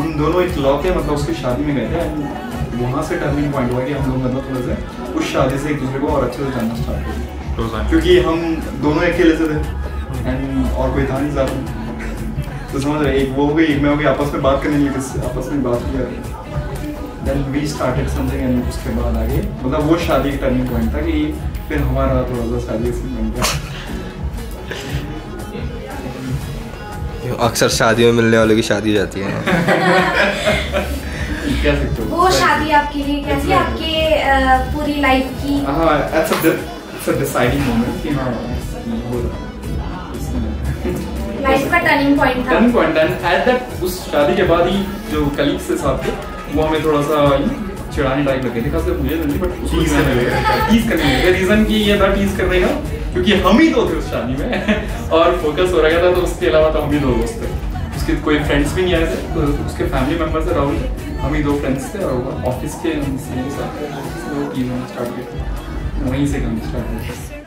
हम दोनों एक लौके मतलब उसकी शादी में गए थे वहाँ से टर्निंग पॉइंट हुआ कि हम लोग मतलब थोड़ा सा उस शादी से एक दूसरे को और अच्छे से जानना स्टार्ट किया। क्योंकि हम दोनों अकेले से थे एंड और कोई था नहीं साथ तो समझ रहे एक वो हो गई एक मैं हो गई आपस में बात करने लगी आपस में बात किया। Then we started something and उसके बाद आगे मतलब वो शादी का टर्निंग पॉइंट था कि फिर हमारा थोड़ा सा शादी से बन गया। अक्सर शादियों में मिलने वालों की शादी हो जाती है। हो? वो शादी आपके लिए कैसी आपके पूरी लाइफ की? हाँ it's a it's a deciding moment कि हाँ हो रहा है लाइफ का टर्निंग पॉइंट था। Turning point and at that उस शादी के बाद ही जो कलीग्स के साथ थे वो हमें थोड़ा सा चिढ़ाने टाइप लगे थे। खासकर मुझे नहीं बट टीज करने लगे। टीज करने लगे। रीजन की ये था टीज करने का। क्योंकि हम ही दो थे उस शादी में। और फोकस हो रहा था तो उसके अलावा तो हम भी दो दोस्त थे। उसके कोई फ्रेंड्स भी नहीं आए थे तो उसके फैमिली मेंबर से राहुल हम ही दो फ्रेंड्स थे और ऑफ़िस के किया वहीं से काम स्टार्ट हुआ